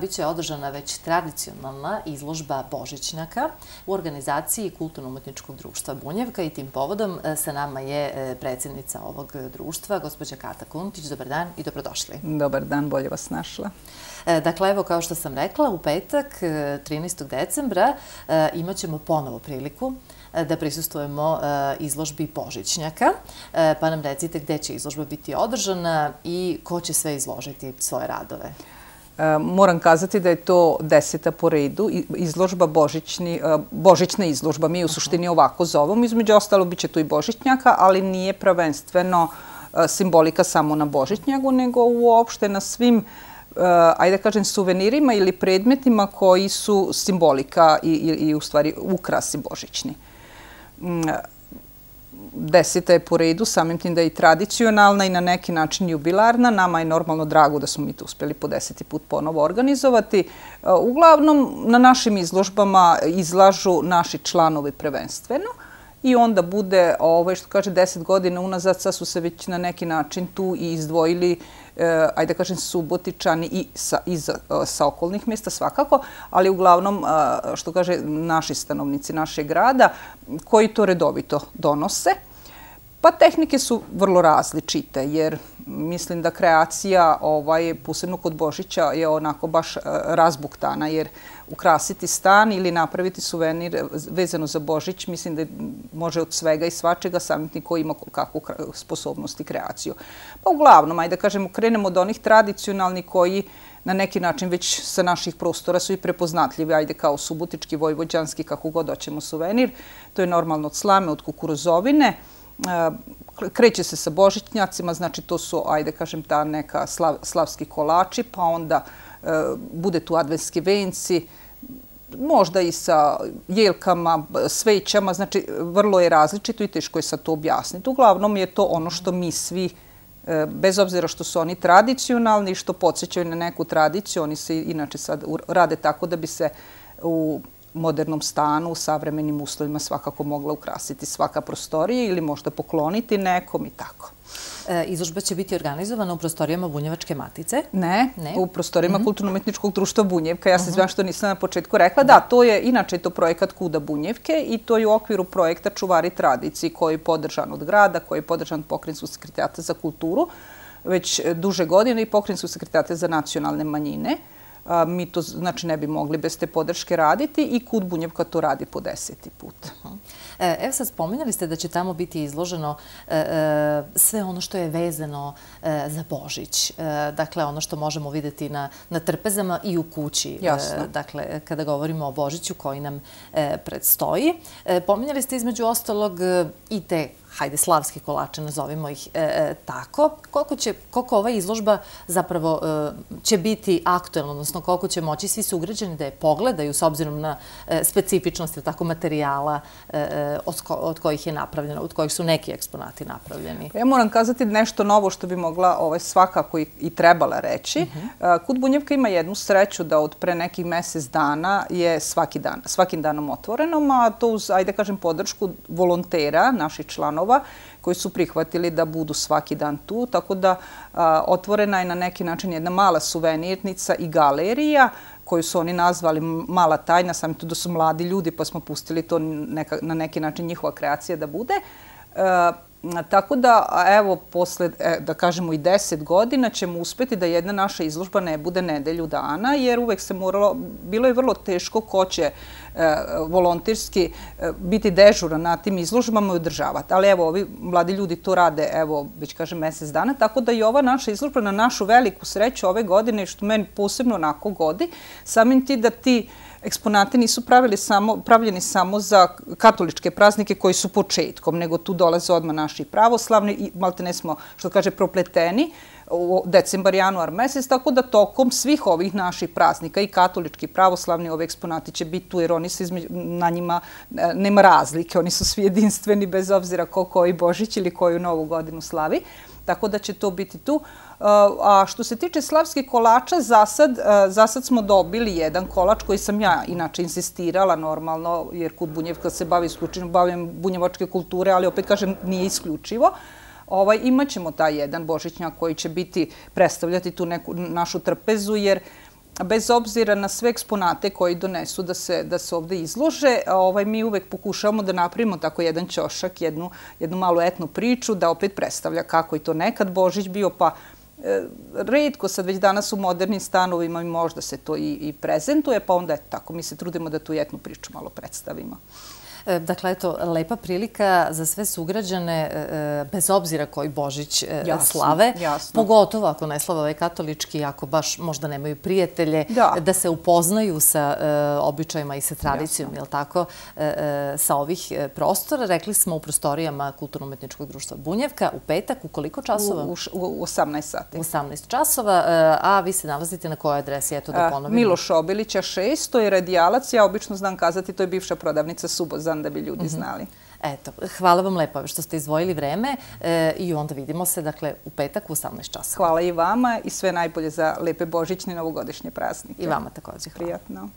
Biće održana već tradicionalna izložba Božićnjaka u organizaciji Kulturno-umetničkog društva Bunjevka i tim povodom e, sa nama je e, predsjednica ovog društva, gospođa Kata Kuntić. Dobar dan i dobrodošli. Dobar dan, bolje vas našla. E, dakle, evo kao što sam rekla, u petak, 13. decembra, imat ćemo ponovo priliku da prisustujemo izložbi Božićnjaka. Pa nam recite gde će izložba biti održana i ko će sve izložiti svoje radove. Moram kazati da je to deseta po redu, izložba božićni, e, božićna izložba. Mi u suštini ovako zovemo. Između ostalo bit će tu i božićnjaka, ali nije prvenstveno e, simbolika samo na božićnjagu, nego uopšte na svim e, ajde kažem, suvenirima ili predmetima koji su simbolika i u stvari ukrasi božićni. Mm, Mm, deseta je po redu, samim tim da je i tradicionalna i na neki način jubilarna. Nama je normalno drago da smo mi to uspjeli po deseti put ponovo organizovati. E, uglavnom, na našim izložbama izlažu naši članovi prvenstveno i onda bude, ovaj, što kaže, deset godina unazad, sad su se već na neki način tu i izdvojili Eh, ajde kažem, subotičani i sa, iz, eh, sa okolnih mjesta svakako, ali uglavnom, eh, što kaže, naši stanovnici našeg grada koji to redovito donose. Pa tehnike su vrlo različite, jer mislim da kreacija, ovaj, posebno kod Božića, je onako baš e, razbuktana, jer ukrasiti stan ili napraviti suvenir vezano za Božić, mislim da može od svega i svačega samiti koji ima kakvu sposobnost i kreaciju. Pa uglavnom, ajde da kažemo, krenemo od onih tradicionalnih koji na neki način već sa naših prostora su i prepoznatljivi, ajde kao subotički, vojvođanski, kako god hoćemo suvenir. To je normalno od slame, od kukuruzovine. Kreće se sa božićnjacima, znači to su, ajde kažem, ta neka slavski kolači, pa onda e, bude tu adventski venci, možda i sa jelkama, svećama, znači vrlo je različito i teško je sad to objasniti. Uglavnom je to ono što mi svi, e, bez obzira što su oni tradicionalni i što podsjećaju na neku tradiciju, oni se inače sad rade tako da bi se u modernom stanu u savremenim uslovima svakako mogla ukrasiti svaka prostorija ili možda pokloniti nekom i tako. E, izložba će biti organizovana u prostorijama Bunjevačke matice? Ne, u prostorijama mhm. Kulturno-umetničkog društva Bunjevka. Ja se mhm. znam što nisam na početku rekla. Da, to je inače to projekat Kuda Bunjevke i to je u okviru projekta Čuvari tradiciji koji je podržan od grada, koji je podržan pokrenjskog sekretarata za kulturu već duže godine i pokrenjskog sekretarata za nacionalne manjine mi to znači ne bi mogli bez te podrške raditi i Kud Bunjevka to radi po deseti put. E, evo sad spominjali ste da će tamo biti izloženo e, e, sve ono što je vezano za Božić. Dakle, ono što možemo videti na trpezama i u kući. Jasno. Dakle, kada govorimo o Božiću koji nam predstoji. Pominjali ste između ostalog i te hajde, slavske kolače, nazovimo ih e, e, tako. Koliko će, koliko ova izložba zapravo e, će biti aktuelna, odnosno koliko će moći svi sugrađani da je pogledaju s obzirom na specifičnosti tako materijala od kojih je napravljeno, od kojih su neki eksponati napravljeni? Ja moram kazati nešto novo što bi mogla ovaj, svakako i trebala reći. Mhm. Kud Bunjevka ima jednu sreću da od pre nekih mesec dana je svaki dan, svakim danom otvorenom, a to uz, ajde kažem, podršku volontera, naših članova, članova koji su prihvatili da budu svaki dan tu. Tako da otvorena je na neki način jedna mala suvenirnica i galerija koju su oni nazvali mala tajna, sami to da su mladi ljudi pa smo pustili to na neki način njihova kreacija da bude. Tako da, evo, posle, e, da kažemo, i deset godina ćemo uspeti da jedna naša izložba ne bude nedelju dana, jer uvek se moralo, bilo je vrlo teško ko će e, volontirski e, biti dežura na tim izložbama i održavati. Ali evo, ovi mladi ljudi to rade, evo, već kažem, mesec dana, tako da i ova naša izložba na našu veliku sreću ove godine, što meni posebno onako godi, samim ti da ti eksponate nisu pravljeni samo za katoličke praznike koji su početkom, nego tu dolaze odmah naši pravoslavni i malte ne smo, što kaže, propleteni u decembar, januar mesec, tako da tokom svih ovih naših praznika i katolički pravoslavni ove eksponati će biti tu, jer oni se na njima e, nema razlike, oni su svi jedinstveni bez obzira ko koji Božić ili koju novu godinu slavi, tako da će to biti tu. Uh, a što se tiče slavskih kolača, za sad, uh, za sad smo dobili jedan kolač koji sam ja inače insistirala normalno, jer kod Bunjevka se bavi isključivo, bavim bunjevačke kulture, ali opet kažem nije isključivo. Ovaj, imaćemo taj jedan božićnjak koji će biti predstavljati tu neku našu trpezu, jer bez obzira na sve eksponate koji donesu da se, da se ovde izlože, ovaj, mi uvek pokušavamo da napravimo tako jedan ćošak, jednu, jednu malu etnu priču, da opet predstavlja kako je to nekad Božić bio, pa e, redko sad već danas u modernim stanovima možda se to i, i prezentuje, pa onda tako mi se trudimo da tu etnu priču malo predstavimo. E, dakle, eto, lepa prilika za sve sugrađane, e, e, bez obzira koji Božić slave. Pogotovo ako ne slave ovaj katolički, ako baš možda nemaju prijatelje, da se upoznaju sa običajima i sa tradicijom, jel tako, sa ovih prostora. Rekli smo u prostorijama Kulturno-umetničkog društva Bunjevka u petak, u koliko časova? U 18 sati. U 18 časova, a vi se nalazite na kojoj adresi? Eto da ponovimo. Miloš Obilića 6, to je radijalac. Ja obično znam kazati, to je bivša prodavnica Subozan da bi ljudi mhm. znali. Eto, hvala vam lepo što ste izvojili vreme e, i onda vidimo se dakle, u petak u 18 časa. Hvala i vama i sve najbolje za lepe božićne novogodišnje praznike. I vama također. Hvala. Prijatno.